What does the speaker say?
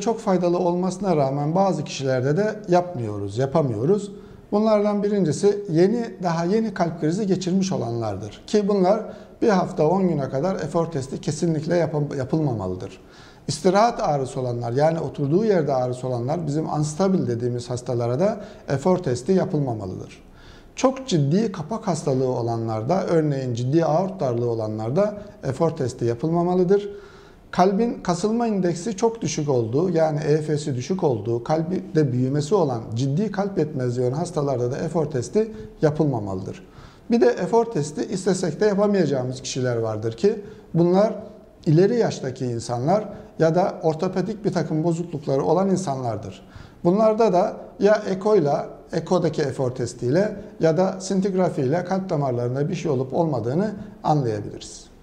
çok faydalı olmasına rağmen bazı kişilerde de yapmıyoruz, yapamıyoruz. Bunlardan birincisi yeni daha yeni kalp krizi geçirmiş olanlardır. Ki bunlar bir hafta 10 güne kadar efor testi kesinlikle yap- yapılmamalıdır. İstirahat ağrısı olanlar yani oturduğu yerde ağrısı olanlar bizim unstable dediğimiz hastalara da efor testi yapılmamalıdır. Çok ciddi kapak hastalığı olanlarda, örneğin ciddi aort darlığı olanlarda efor testi yapılmamalıdır. Kalbin kasılma indeksi çok düşük olduğu, yani EFS'i düşük olduğu, kalbinde büyümesi olan ciddi kalp yetmezliği olan hastalarda da efor testi yapılmamalıdır. Bir de efor testi istesek de yapamayacağımız kişiler vardır ki bunlar ileri yaştaki insanlar ya da ortopedik bir takım bozuklukları olan insanlardır. Bunlarda da ya ekoyla, ekodaki efor testiyle ya da sintigrafi ile kalp damarlarında bir şey olup olmadığını anlayabiliriz.